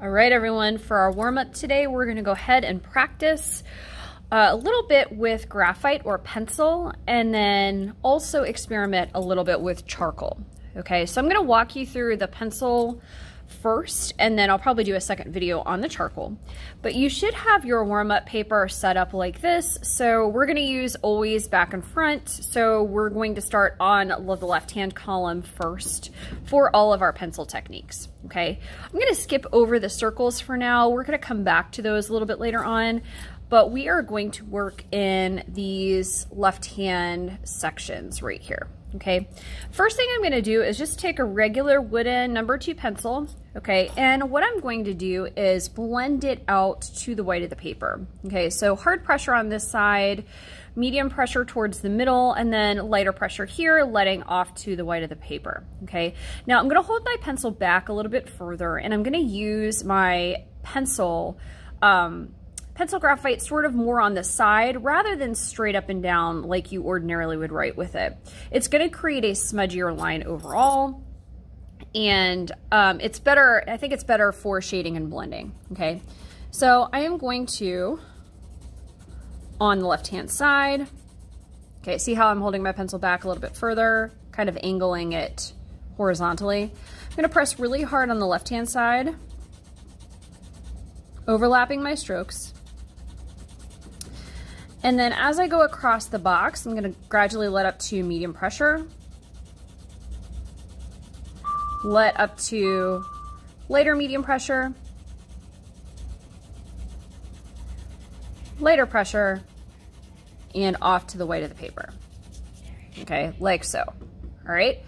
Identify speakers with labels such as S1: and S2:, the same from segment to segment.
S1: All right, everyone, for our warm-up today, we're gonna go ahead and practice uh, a little bit with graphite or pencil, and then also experiment a little bit with charcoal. Okay, so I'm gonna walk you through the pencil first, and then I'll probably do a second video on the charcoal. But you should have your warm-up paper set up like this. So we're gonna use always back and front. So we're going to start on the left-hand column first for all of our pencil techniques, okay? I'm gonna skip over the circles for now. We're gonna come back to those a little bit later on but we are going to work in these left-hand sections right here okay? First thing I'm gonna do is just take a regular wooden number two pencil, okay? And what I'm going to do is blend it out to the white of the paper, okay? So hard pressure on this side, medium pressure towards the middle, and then lighter pressure here, letting off to the white of the paper, okay? Now I'm gonna hold my pencil back a little bit further, and I'm gonna use my pencil um, pencil graphite sort of more on the side rather than straight up and down like you ordinarily would write with it. It's going to create a smudgier line overall and um, it's better, I think it's better for shading and blending, okay? So I am going to, on the left-hand side, okay, see how I'm holding my pencil back a little bit further, kind of angling it horizontally. I'm gonna press really hard on the left-hand side, overlapping my strokes. And then as I go across the box, I'm gonna gradually let up to medium pressure. Let up to lighter medium pressure. Lighter pressure and off to the white of the paper. Okay, like so, all right?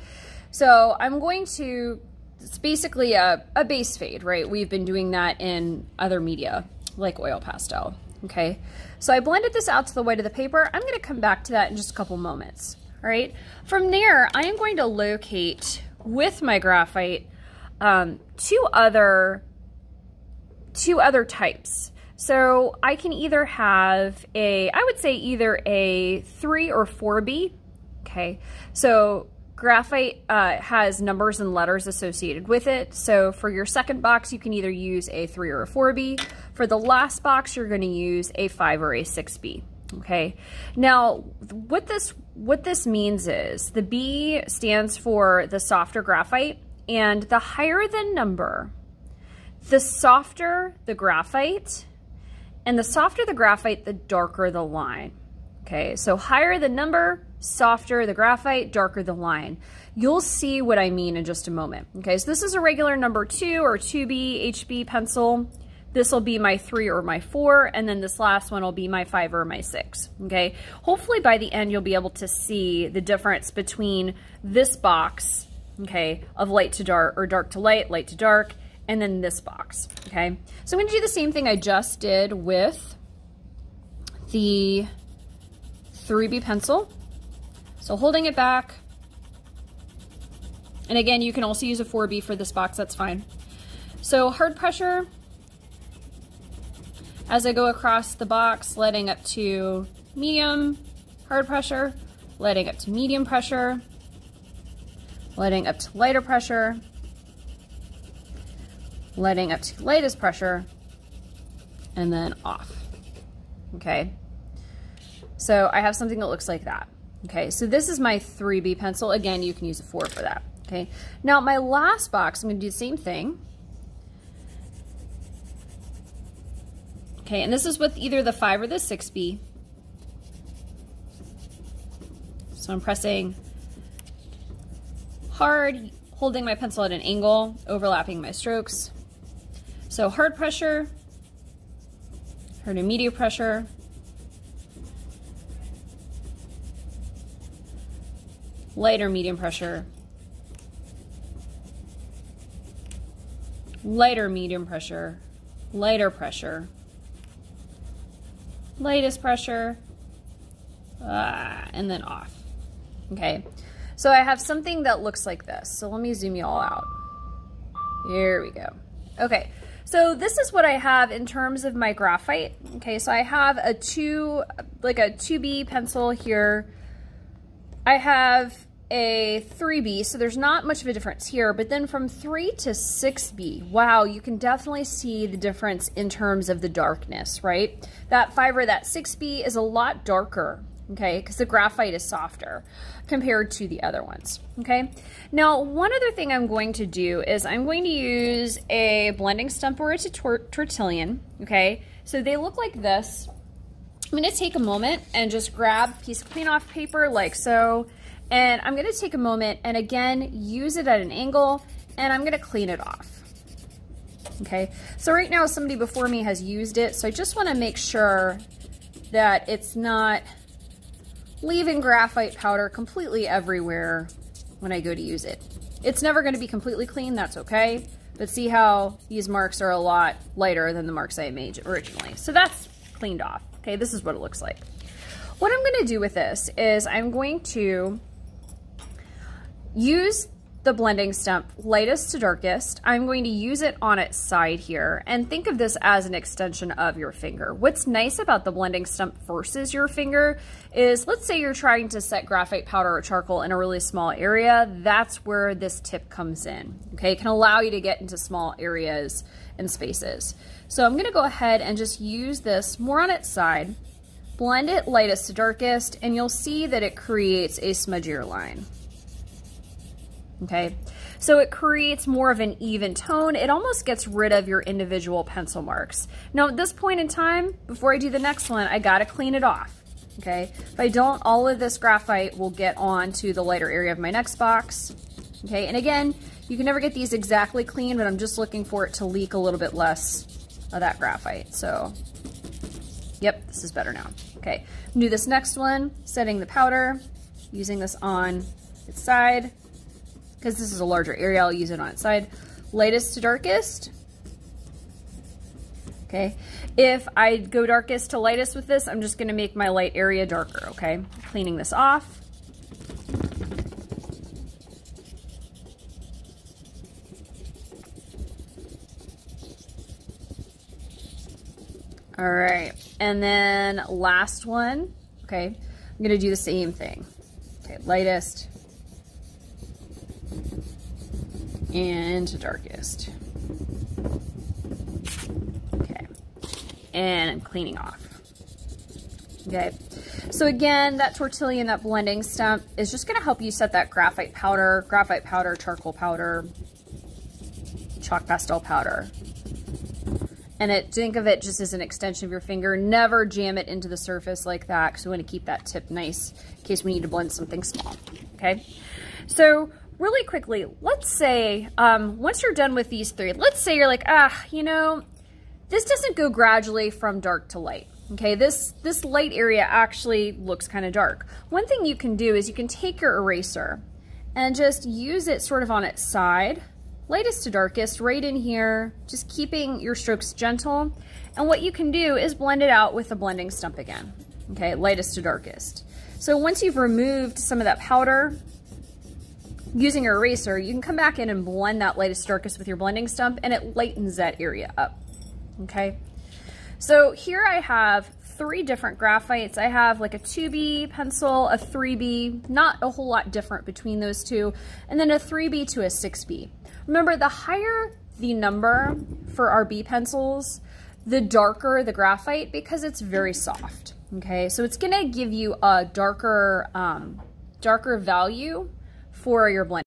S1: So I'm going to, it's basically a, a base fade, right? We've been doing that in other media, like oil pastel okay? So I blended this out to the white of the paper. I'm gonna come back to that in just a couple moments, all right? From there, I am going to locate with my graphite um, two other two other types. So I can either have a, I would say either a 3 or 4B, okay? So Graphite uh, has numbers and letters associated with it. So for your second box, you can either use a 3 or a 4B. For the last box, you're going to use a 5 or a 6B. Okay. Now, what this what this means is the B stands for the softer graphite, and the higher the number, the softer the graphite, and the softer the graphite, the darker the line. Okay, so higher the number, softer the graphite, darker the line. You'll see what I mean in just a moment. Okay, so this is a regular number two or 2B HB pencil. This will be my three or my four, and then this last one will be my five or my six, okay? Hopefully by the end, you'll be able to see the difference between this box, okay, of light to dark, or dark to light, light to dark, and then this box, okay? So I'm gonna do the same thing I just did with the 3B pencil. So holding it back. And again, you can also use a 4B for this box, that's fine. So hard pressure as I go across the box, letting up to medium hard pressure, letting up to medium pressure, letting up to lighter pressure, letting up to lightest pressure, and then off. Okay. So I have something that looks like that. Okay, so this is my 3B pencil. Again, you can use a 4 for that. Okay, now my last box, I'm going to do the same thing. Okay, and this is with either the 5 or the 6B. So I'm pressing hard, holding my pencil at an angle, overlapping my strokes. So hard pressure, hard medium pressure, lighter medium pressure, lighter medium pressure, lighter pressure, lightest pressure, uh, and then off. Okay, so I have something that looks like this. So let me zoom you all out. Here we go. Okay, so this is what I have in terms of my graphite. Okay, so I have a two, like a 2B pencil here I have a 3B, so there's not much of a difference here, but then from 3 to 6B, wow, you can definitely see the difference in terms of the darkness, right? That fiber, that 6B is a lot darker, okay, because the graphite is softer compared to the other ones, okay? Now, one other thing I'm going to do is I'm going to use a blending stump or a tortillon, okay? So they look like this. I'm gonna take a moment and just grab a piece of clean off paper like so, and I'm gonna take a moment and again, use it at an angle and I'm gonna clean it off. Okay, so right now somebody before me has used it, so I just wanna make sure that it's not leaving graphite powder completely everywhere when I go to use it. It's never gonna be completely clean, that's okay, but see how these marks are a lot lighter than the marks I made originally. So that's cleaned off. Okay, this is what it looks like. What I'm gonna do with this is I'm going to use the blending stump lightest to darkest. I'm going to use it on its side here and think of this as an extension of your finger. What's nice about the blending stump versus your finger is let's say you're trying to set graphite powder or charcoal in a really small area. That's where this tip comes in. Okay, it can allow you to get into small areas and spaces. So I'm gonna go ahead and just use this more on its side, blend it lightest to darkest, and you'll see that it creates a smudgier line. Okay, so it creates more of an even tone. It almost gets rid of your individual pencil marks. Now at this point in time, before I do the next one, I gotta clean it off. Okay, if I don't, all of this graphite will get onto the lighter area of my next box. Okay, and again, you can never get these exactly clean, but I'm just looking for it to leak a little bit less of that graphite. So, yep, this is better now. Okay, do this next one, setting the powder, using this on its side. Because this is a larger area, I'll use it on its side. Lightest to darkest. Okay, if I go darkest to lightest with this, I'm just gonna make my light area darker, okay? Cleaning this off. All right, and then last one, okay, I'm gonna do the same thing. Okay, lightest and darkest. Okay, and I'm cleaning off. Okay, so again, that tortillon that blending stump is just gonna help you set that graphite powder, graphite powder, charcoal powder, chalk pastel powder and it think of it just as an extension of your finger. Never jam it into the surface like that because we want to keep that tip nice in case we need to blend something small, okay? So really quickly, let's say um, once you're done with these three, let's say you're like, ah, you know, this doesn't go gradually from dark to light. Okay, this, this light area actually looks kind of dark. One thing you can do is you can take your eraser and just use it sort of on its side lightest to darkest right in here, just keeping your strokes gentle. And what you can do is blend it out with the blending stump again, okay, lightest to darkest. So once you've removed some of that powder, using your eraser, you can come back in and blend that lightest darkest with your blending stump and it lightens that area up, okay? So here I have three different graphites. I have like a 2B pencil, a 3B, not a whole lot different between those two, and then a 3B to a 6B. Remember, the higher the number for our B pencils, the darker the graphite because it's very soft, okay? So it's gonna give you a darker, um, darker value for your blend.